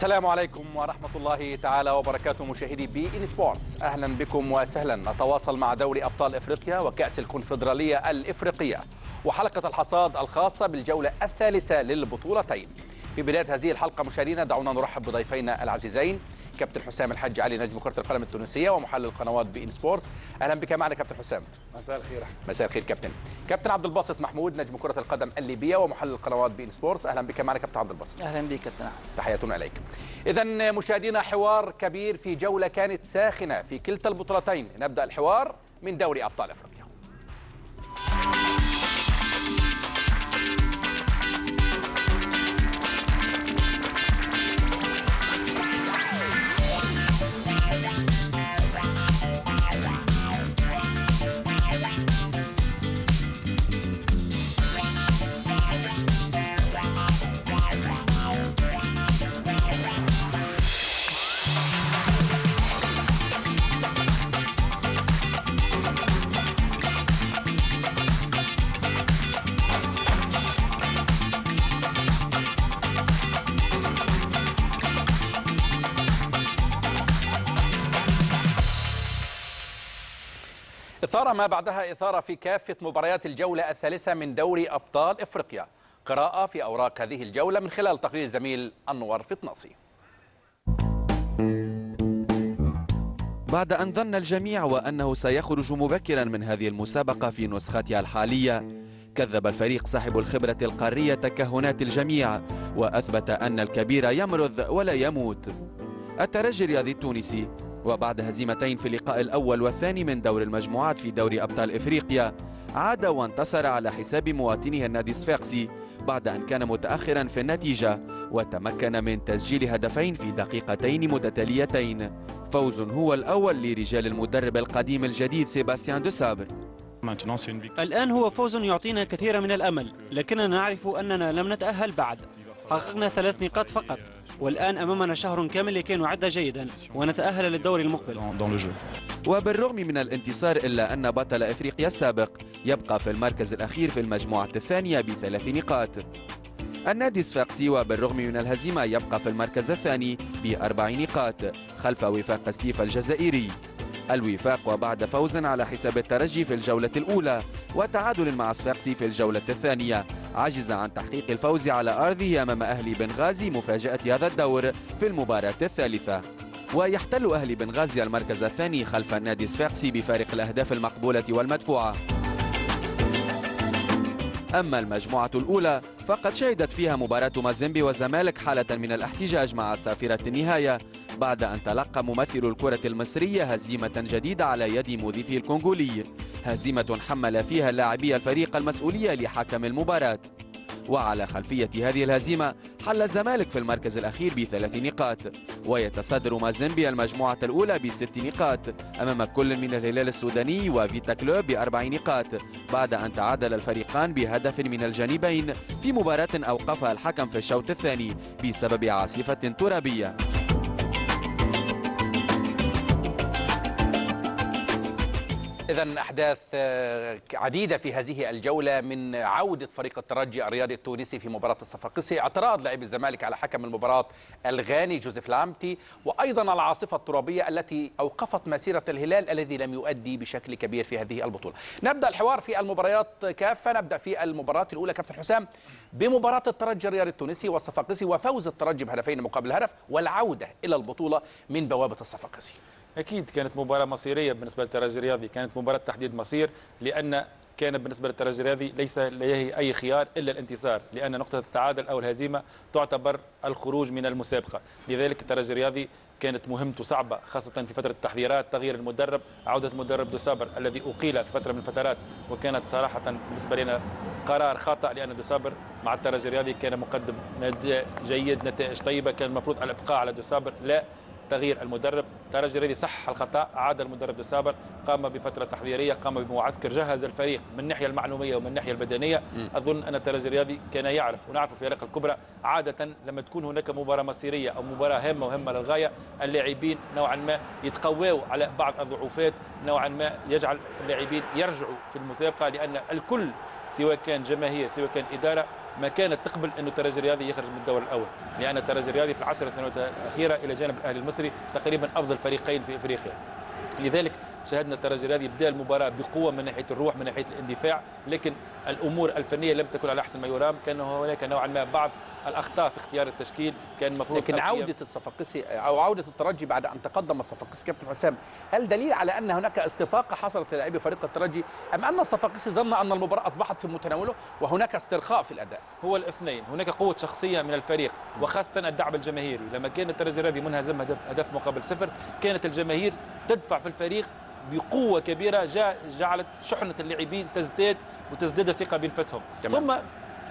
السلام عليكم ورحمة الله تعالى وبركاته مشاهدي بي إن سبورتس. أهلا بكم وسهلا. نتواصل مع دوري أبطال إفريقيا وكأس الكونفدرالية الإفريقية وحلقة الحصاد الخاصة بالجولة الثالثة للبطولتين. في بداية هذه الحلقة مشاهدينا دعونا نرحب بضيفينا العزيزين. كابتن حسام الحاج علي نجم كرة القدم التونسية ومحلل قنوات بي إن سبورتس. أهلا بك معنا كابتن حسام. مساء الخير. أحمد مساء الخير كابتن. كابتن عبد الباسط محمود نجم كرة القدم الليبية ومحلل قنوات بي إن سبورتس. أهلا بك معنا كابتن عبد الباسط. أهلا بك كابتن احمد تحياتنا اليك. اذا مشاهدينا حوار كبير في جولة كانت ساخنة في كلتا البطولتين، نبدأ الحوار من دوري أبطال أفريقيا. ما بعدها إثارة في كافة مباريات الجولة الثالثة من دوري أبطال إفريقيا. قراءة في أوراق هذه الجولة من خلال تقرير الزميل أنور فطناصي بعد أن ظن الجميع وأنه سيخرج مبكرا من هذه المسابقة في نسختها الحالية كذب الفريق صاحب الخبرة القارية تكهنات الجميع وأثبت أن الكبير يمرض ولا يموت. الترجي الرياضي التونسي وبعد هزيمتين في اللقاء الأول والثاني من دور المجموعات في دوري أبطال إفريقيا عاد وانتصر على حساب مواطنه النادي الصفاقسي بعد أن كان متأخرا في النتيجة وتمكن من تسجيل هدفين في دقيقتين متتاليتين. فوز هو الأول لرجال المدرب القديم الجديد سيباستيان دو سابر. الآن هو فوز يعطينا الكثير من الأمل لكننا نعرف أننا لم نتأهل بعد. حققنا ثلاث نقاط فقط والآن أمامنا شهر كامل لكي نعد جيدا ونتأهل للدور المقبل. وبالرغم من الانتصار إلا أن بطل إفريقيا السابق يبقى في المركز الأخير في المجموعة الثانية بثلاث نقاط. النادي الصفاقسي وبالرغم من الهزيمة يبقى في المركز الثاني بأربع نقاط خلف وفاق ستيف الجزائري. الوفاق وبعد فوز على حساب الترجي في الجولة الأولى وتعادل مع صفاقسي في الجولة الثانية. عجز عن تحقيق الفوز على أرضه أمام أهلي بنغازي مفاجأة هذا الدور في المباراة الثالثة. ويحتل أهلي بنغازي المركز الثاني خلف النادي الصفاقسي بفارق الأهداف المقبولة والمدفوعة. أما المجموعة الأولى فقد شهدت فيها مباراة مازيمبي وزمالك حالة من الاحتجاج مع صافرة النهاية بعد أن تلقى ممثل الكرة المصرية هزيمة جديدة على يد مضيفه الكونغولي. هزيمة حمل فيها لاعبي الفريق المسؤولية لحكم المباراة. وعلى خلفية هذه الهزيمة حل الزمالك في المركز الأخير بثلاث نقاط. ويتصدر مازيمبي المجموعة الأولى بست نقاط أمام كل من الهلال السوداني وفيتا كلوب بأربع نقاط بعد أن تعادل الفريقان بهدف من الجانبين في مباراة أوقفها الحكم في الشوط الثاني بسبب عاصفة ترابية. إذا أحداث آه، عديدة في هذه الجولة من عودة فريق الترجي الرياضي التونسي في مباراة الصفاقسي اعتراض لاعب الزمالك على حكم المباراة الغاني جوزيف لامتي وأيضا العاصفة الترابية التي أوقفت مسيرة الهلال الذي لم يؤدي بشكل كبير في هذه البطولة. نبدأ الحوار في المباريات كافة. نبدأ في المباراة الأولى كابتن حسام بمباراة الترجي الرياضي التونسي والصفاقسي وفوز الترجي بهدفين مقابل هدف والعودة إلى البطولة من بوابة الصفاقسي أكيد كانت مباراة مصيرية بالنسبة للترجي الرياضي كانت مباراة تحديد مصير لأن كان بالنسبة للترجي الرياضي ليس لديه أي خيار إلا الانتصار لأن نقطة التعادل أو الهزيمة تعتبر الخروج من المسابقة. لذلك الترجي الرياضي كانت مهمته صعبة خاصة في فترة التحضيرات تغيير المدرب عودة المدرب دوسابر الذي أقيل في فترة من الفترات وكانت صراحة بالنسبة لنا قرار خاطئ لأن دوسابر مع الترجي الرياضي كان مقدم جيد نتائج طيبة كان المفروض الإبقاء على دوسابر لا تغيير المدرب ترجي الرياضي صح الخطأ عاد المدرب دوسابر قام بفترة تحضيريه قام بمعسكر جهز الفريق من الناحية المعلومية ومن الناحية البدنية. أظن أن الترجي الرياضي كان يعرف ونعرف في الفرق الكبرى عادة لما تكون هناك مباراة مصيرية أو مباراة هامة وهمه للغاية اللاعبين نوعا ما يتقووا على بعض الضعفات نوعا ما يجعل اللاعبين يرجعوا في المسابقه لأن الكل سواء كان جماهير سواء كان إدارة ما كانت تقبل انه الترجي الرياضي يخرج من الدور الأول لأن الترجي الرياضي في العشر سنوات الأخيرة إلى جانب الأهلي المصري تقريبا أفضل فريقين في إفريقيا. لذلك شاهدنا الترجي الرياضي بدا المباراة بقوة من ناحية الروح من ناحية الاندفاع لكن الأمور الفنية لم تكن على أحسن ما يرام. كان هناك نوعا ما بعض الأخطاء في اختيار التشكيل. كان المفروض لكن عودة الصفاقسي أو عودة الترجي بعد أن تقدم الصفاقسي كابتن حسام هل دليل على أن هناك استفاقة حصلت للاعبي فريق الترجي أم أن الصفاقسي ظن أن المباراة أصبحت في متناوله وهناك استرخاء في الأداء؟ هو الاثنين. هناك قوة شخصية من الفريق وخاصة الدعم الجماهيري. لما كان الترجي الرياضي منهزم هدف مقابل صفر كانت الجماهير تدفع في الفريق بقوة كبيرة جا جعلت شحنة اللاعبين تزداد وتزداد الثقة بأنفسهم تمام. ثم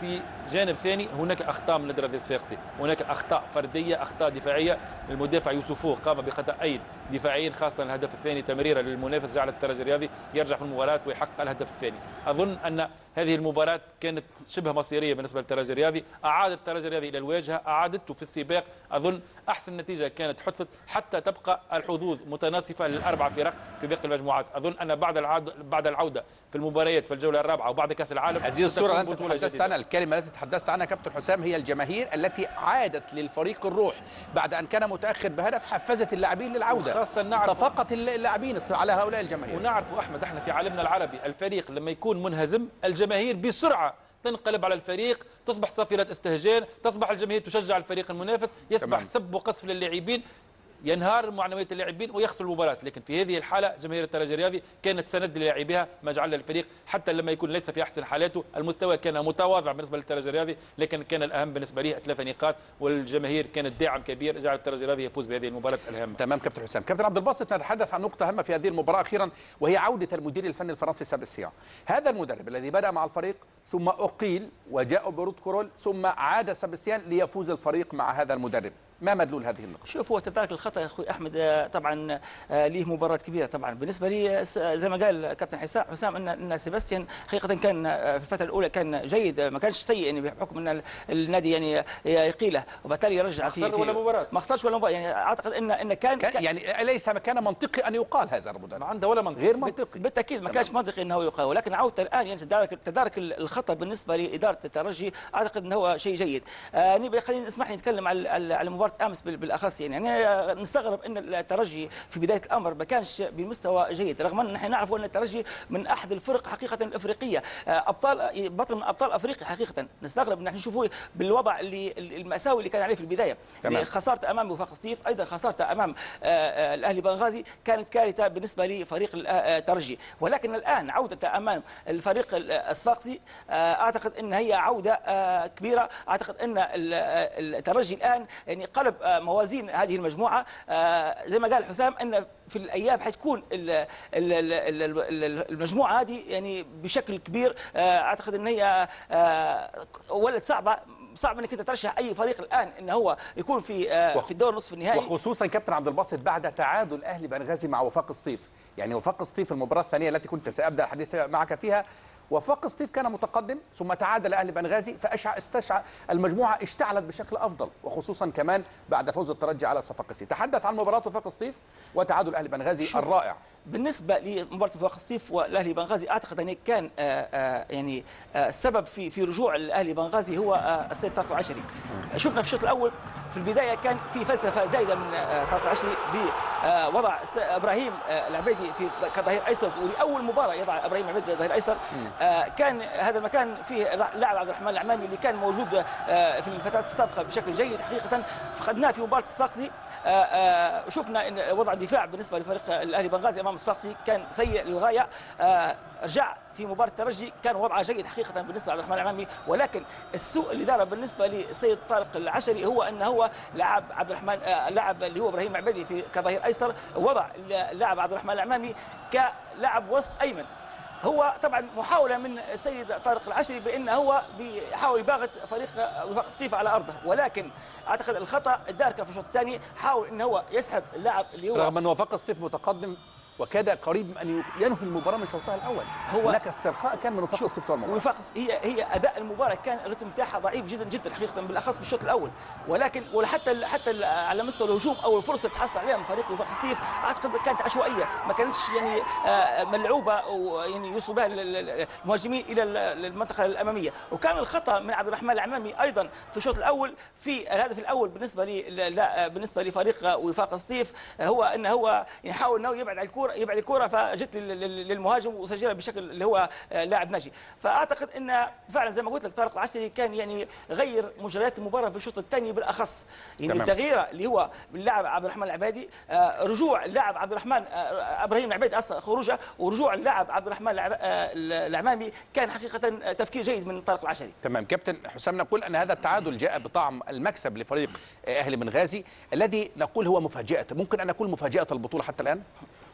في جانب ثاني هناك أخطاء من الاداره الصفاقسي هناك أخطاء فردية أخطاء دفاعية. المدافع يوسفو قام بخطأين دفاعيين خاصة الهدف الثاني تمريرة للمنافس جعل الترجي الرياضي يرجع في المباراة ويحقق الهدف الثاني. أظن أن هذه المباراة كانت شبه مصيرية بالنسبة للترجي الرياضي. اعادت الترجي الرياضي إلى الواجهة أعادته في السباق. أظن أحسن نتيجة كانت حدثت حتى تبقى الحظوظ متناصفه للأربع فرق في باقي المجموعات. أظن أن بعد العودة بعد العودة في المباريات في الجولة الرابعة وبعد كأس العالم ستكون التي بطولة تحدثت. عنها الكلمة التي تحدثت عنها كابتن حسام هي الجماهير التي عادت للفريق الروح بعد أن كان متأخر بهدف حفزت اللاعبين للعودة. وخاصة نعرف- استفاقت اللاعبين على هؤلاء الجماهير. ونعرف أحمد إحنا في عالمنا العربي الفريق لما يكون منهزم الجماهير بسرعة تنقلب على الفريق تصبح صافره استهجان تصبح الجماهير تشجع الفريق المنافس يصبح تمام. سب وقصف للاعبين. ينهار معنويات اللاعبين ويخسر المباراة. لكن في هذه الحالة جماهير الترجي الرياضي كانت سند للاعبيها ما جعل الفريق حتى لما يكون ليس في أحسن حالاته المستوى كان متواضع بالنسبة للترجي الرياضي لكن كان الأهم بالنسبة لي ثلاثة نقاط والجماهير كانت داعم كبير. جعل الترجي الرياضي يفوز بهذه المباراة الهامة تمام كابتن حسام. كابتن عبد الباسط نتحدث عن نقطة هامة في هذه المباراة أخيرا وهي عودة المدير الفني الفرنسي سابستيان هذا المدرب الذي بدأ مع الفريق ثم أقيل وجاء برود كرول ثم عاد سابستيان ليفوز الفريق مع هذا المدرب. ما مدلول هذه النقطة؟ شوف هو تدارك الخطأ يا أخوي أحمد آه، طبعا آه، ليه مباراة كبيرة. طبعا بالنسبة لي آه، زي ما قال كابتن حسام حسام ان إن سيباستيان حقيقه كان في الفترة الأولى كان جيد ما كانش سيء يعني بحكم إن ال- النادي يعني يقيله. وبالتالي يرجع في في- ولا مباراة؟ ما خسرش ولا مباراة. يعني أعتقد ان إن كان, كان يعني ليس كان منطقي أن يقال هذا ما المدرب عنده ولا منطق. غير منطقي. بالتأكيد ما كانش منطقي إنه يقال ولكن عودته الآن يعني تدارك تدارك الخطأ بالنسبة لإدارة الترجي أعتقد إنه هو شيء جيد. آه خلينا اسمح لي نتكلم على على على مباراه آمس بال- بالأخص يعني. أنا نستغرب إن الترجي في بداية الأمر ما كانش بمستوى جيد رغم أن نحن نعرف أن الترجي من أحد الفرق حقيقة الأفريقية. آه أبطال بطل من أبطال أفريقيا حقيقة. نستغرب إن نحن نشوفه بالوضع اللي المأساوي اللي كان عليه في البداية. تمام. يعني خسارته أمام وفاق سطيف أيضا خسارته أمام آه، آه، الأهلي بنغازي كانت كارثة بالنسبة لفريق ال- آه، الترجي ولكن الآن عودته أمام الفريق ال- الصفاقسي آه، أعتقد إن هي عودة آه، كبيرة. أعتقد إن ال- آه، الترجي الآن يعني قلب آه، موازين هذه المجموعة. آه، زي ما قال حسام إن في الأيام حتكون ال- ال- ال- ال- ال- المجموعة هذه يعني بشكل كبير. آه، أعتقد إن هي ولد صعبة صعب إنك أنت ترشح أي فريق الآن إن هو يكون في في الدور نصف النهائي. وخصوصا كابتن عبد الباسط بعد تعادل أهلي بنغازي مع وفاق سطيف يعني وفاق سطيف المباراة الثانية التي كنت سأبدأ الحديث معك فيها وفاق سطيف كان متقدم ثم تعادل أهلي بنغازي فاشعل استشعر المجموعة اشتعلت بشكل أفضل وخصوصا كمان بعد فوز الترجي على صفاقسي تحدث عن مباراة وفاق سطيف وتعادل أهلي بنغازي. الرائع بالنسبة لمباراه وفاق الصيف والأهلي بنغازي أعتقد ان كان آه، آه، يعني آه، السبب في في رجوع الأهلي بنغازي هو آه، السيد طارق العشري. شفنا في الشوط الأول في البداية كان في فلسفة زايدة من آه، طارق العشري بوضع إبراهيم آه، العبيدي في كظهير أيسر ولأول مباراة يضع إبراهيم العبيدي ظهير أيسر. آه، كان هذا المكان فيه لاعب عبد الرحمن العمامي اللي كان موجود آه، في الفترات السابقة بشكل جيد حقيقة. فقدناه في مباراة الصفاقسي آه، آه، شفنا إن وضع الدفاع بالنسبة لفريق الأهلي بنغازي امام الصفاقسي كان سيء للغاية. آه، رجع في مباراة الترجي كان وضعه جيد حقيقة بالنسبة لعبد الرحمن العمامي ولكن السوء اللي دار بالنسبة للسيد طارق العشري هو ان هو لعب عبد الرحمن آه، لاعب اللي هو إبراهيم العبيدي في كظهير أيسر. وضع اللاعب عبد الرحمن العمامي كلاعب وسط أيمن. هو طبعا محاولة من السيد طارق العشري بان هو بيحاول يباغت فريق وفاق الصيف على أرضه. ولكن أعتقد الخطأ الداركه في الشوط الثاني حاول ان هو يسحب اللاعب اللي هو رغم ان وفاق سطيف متقدم وكاد قريب من ان ينهي المباراة من شوطها الأول. هو- هناك استرخاء كان من وفاق طول المباراة. وفاق هي هي أداء المباراة كان الرتم بتاعها ضعيف جدا جدا حقيقة بالأخص بالشوط الأول. ولكن وحتى حتى على مستوى الهجوم أو الفرصه اللي تحصل عليها من فريق وفاق سطيف أعتقد كانت عشوائية. ما كانتش يعني آه، ملعوبة ويعني يوصل بها ال- ال- المهاجمين إلى ال- المنطقة الأمامية. وكان الخطأ من عبد الرحمن العمامي أيضا في الشوط الأول في الهدف الأول بالنسبة لي بالنسبة لفريق وفاق سطيف هو إن هو يحاول إنه يبعد عن الكره يبعد الكرة فجت لل- لل- للمهاجم وسجلها بشكل اللي هو آه، لاعب ناجي. فأعتقد إن فعلا زي ما قلت لك طارق العشري كان يعني غير مجريات المباراة في الشوط الثاني بالأخص. يعني تمام. التغيير اللي هو اللاعب عبد الرحمن العبادي آه، رجوع اللاعب عبد الرحمن آه، إبراهيم العبادي أصلا خروجه ورجوع اللاعب عبد الرحمن العمامي كان حقيقة تفكير جيد من طارق العشري تمام. كابتن حسام نقول أن هذا التعادل جاء بطعم المكسب لفريق أهلي بنغازي الذي نقول هو مفاجأة. ممكن أن نقول مفاجأة البطولة حتى الآن؟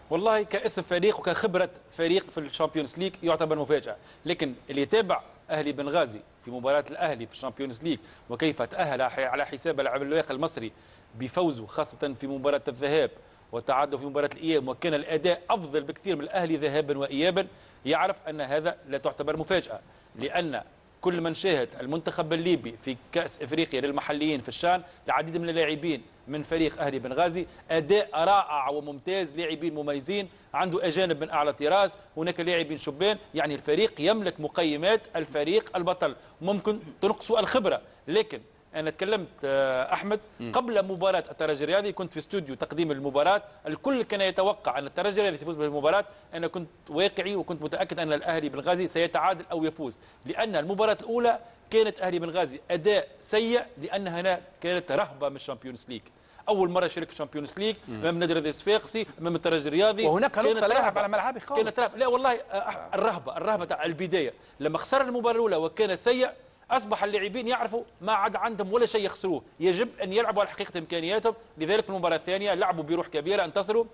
والله كاسم فريق وكخبرة فريق في ال Champions League يعتبر مفاجأة. لكن اللي يتابع أهلي بنغازي في مباراة الأهلي في ال Champions League وكيف تأهل على حساب العملاق المصري بفوزه خاصة في مباراة الذهاب والتعادل في مباراة الإياب وكان الأداء أفضل بكثير من الأهلي ذهابا وايابا يعرف أن هذا لا تعتبر مفاجأة. لأن كل من شاهد المنتخب الليبي في كأس إفريقيا للمحليين في الشأن العديد من اللاعبين من فريق أهلي بنغازي. أداء رائع وممتاز لاعبين مميزين. عنده أجانب من أعلى طراز هناك لاعبين شبان. يعني الفريق يملك مقيمات الفريق البطل. ممكن تنقصه الخبرة لكن أنا تكلمت آه، أحمد قبل مباراة الترجي الرياضي كنت في استوديو تقديم المباراة. الكل كان يتوقع أن الترجي الرياضي سيفوز بالمباراة أنا كنت واقعي وكنت متأكد أن الأهلي بنغازي سيتعادل أو يفوز. لأن المباراة الأولى كانت أهلي بنغازي أداء سيء لأن هنا كانت رهبة من ال Champions League. أول مرة يشارك في ال Champions League أمام نادي الرياضي الصفاقسي أمام الترجي الرياضي وهناك كانت نقطه لا يلعب رهبة. على ملعبه خالص كانت رهبة. لا والله آه، الرهبة الرهبة تاع البداية. لما خسر المباراة الأولى وكان سيء أصبح اللاعبين يعرفوا ما عاد عندهم ولا شيء يخسروه. يجب أن يلعبوا على حقيقة إمكانياتهم. لذلك في المباراة الثانية لعبوا بروح كبيرة انتصروا.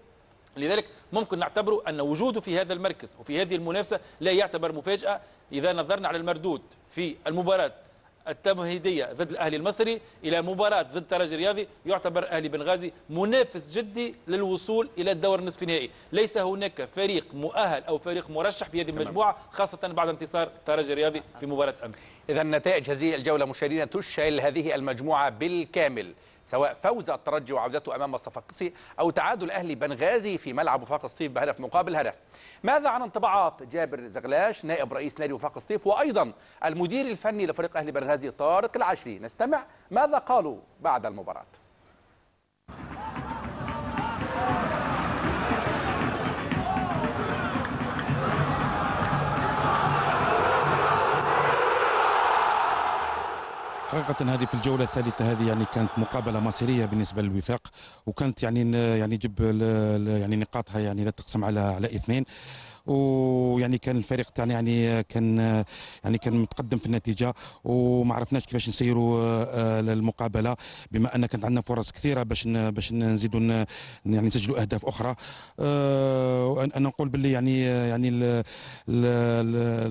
لذلك ممكن نعتبره أن وجوده في هذا المركز وفي هذه المنافسة لا يعتبر مفاجأة. إذا نظرنا على المردود في المباراة التمهيدية. ضد الأهلي المصري إلى مباراة ضد الترجي الرياضي يعتبر أهلي بنغازي منافس جدي للوصول إلى الدور النصف النهائي. ليس هناك فريق مؤهل أو فريق مرشح في هذه المجموعة خاصة بعد انتصار الترجي الرياضي في مباراة أمس. إذا نتائج هذه الجولة مشاهدينا تشعل هذه المجموعة بالكامل. سواء فوز الترجي وعودته أمام الصفاقسي أو تعادل أهلي بنغازي في ملعب وفاق الصيف بهدف مقابل هدف. ماذا عن انطباعات جابر زغلاش نائب رئيس نادي وفاق الصيف وأيضا المدير الفني لفريق أهلي بنغازي طارق العشري؟ نستمع ماذا قالوا بعد المباراة. حقيقة هذه في الجولة الثالثة هذه يعني كانت مقابلة مصيرية بالنسبة للوفاق وكانت يعني يعني جب يعني نقاطها يعني لا تقسم على على اثنين. ويعني كان الفريق تاعنا يعني كان يعني كان متقدم في النتيجة وما عرفناش كيفاش نسيروا آه، المقابلة بما أن كانت عندنا فرص كثيرة باش باش نزيدوا يعني نسجلوا أهداف أخرى. آه، أنا نقول باللي يعني يعني ال ال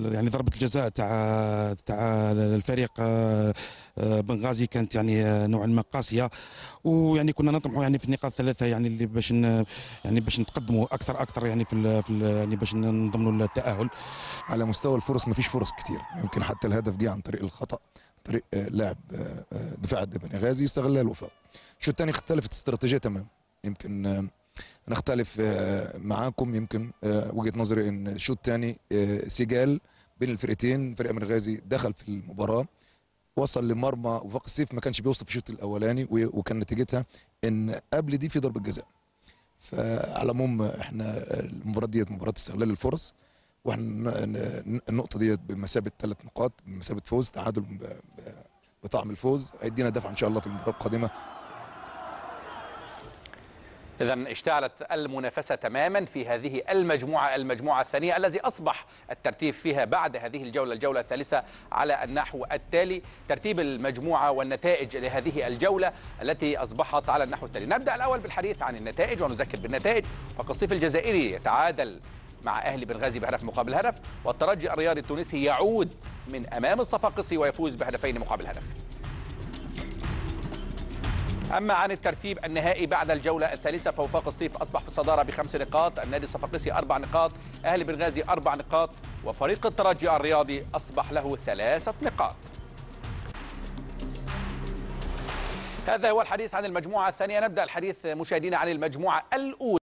ال يعني ضربة الجزاء تاع تاع الفريق آه، بنغازي كانت يعني نوعا ما قاسية. ويعني كنا نطمح يعني في النقاط الثلاثة يعني اللي باش يعني باش نتقدموا أكثر أكثر يعني في في يعني باش نضمنوا التأهل. على مستوى الفرص ما فيش فرص كتير. يمكن حتى الهدف جه عن طريق الخطأ طريق آه، لاعب آه، آه، دفاع بني غازي استغلها الوفاء. الشوط الثاني اختلفت الاستراتيجيه تمام يمكن نختلف معاكم. يمكن وجهة نظري إن الشوط الثاني سجال بين الفرقتين. فريق بني غازي دخل في المباراة وصل لمرمى وفاق السيف ما كانش بيوصل في الشوط الأولاني وكان نتيجتها إن قبل دي في ضربة جزاء. فعلى العموم إحنا المباراة ديت مباراة استغلال الفرص وإحنا النقطة ديت بمثابة ثلاث نقاط بمثابة فوز تعادل بطعم الفوز هيدينا دفع إن شاء الله في المباراة القادمة إذا اشتعلت المنافسة تماما في هذه المجموعة المجموعة الثانية الذي أصبح الترتيب فيها بعد هذه الجولة الجولة الثالثة على النحو التالي ترتيب المجموعة والنتائج لهذه الجولة التي أصبحت على النحو التالي. نبدأ الأول بالحديث عن النتائج ونذكر بالنتائج. فقصيف الجزائري يتعادل مع أهلي بنغازي بهدف مقابل هدف والترجي الرياضي التونسي يعود من أمام الصفاقسي ويفوز بهدفين مقابل هدف. أما عن الترتيب النهائي بعد الجولة الثالثة فوفاق سطيف أصبح في الصدارة بخمس نقاط النادي الصفاقسي أربع نقاط أهلي بنغازي أربع نقاط وفريق الترجي الرياضي أصبح له ثلاثة نقاط. هذا هو الحديث عن المجموعة الثانية نبدأ الحديث مشاهدينا عن المجموعة الأولى.